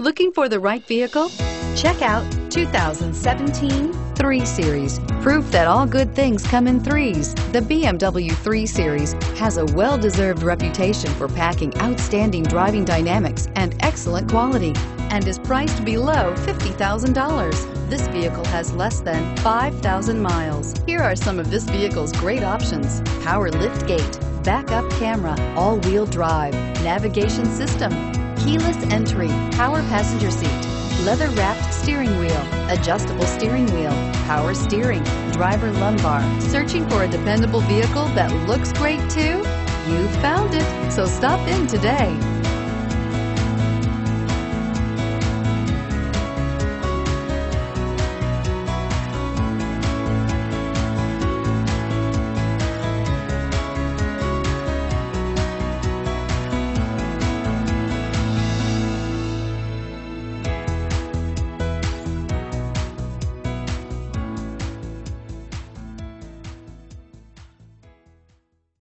Looking for the right vehicle? Check out 2017 3 Series. Proof that all good things come in threes. The BMW 3 Series has a well-deserved reputation for packing outstanding driving dynamics and excellent quality and is priced below $50,000. This vehicle has less than 5,000 miles. Here are some of this vehicle's great options. Power lift gate, backup camera, all-wheel drive, navigation system, keyless entry, power passenger seat, leather wrapped steering wheel, adjustable steering wheel, power steering, driver lumbar. Searching for a dependable vehicle that looks great too? You found it, so stop in today.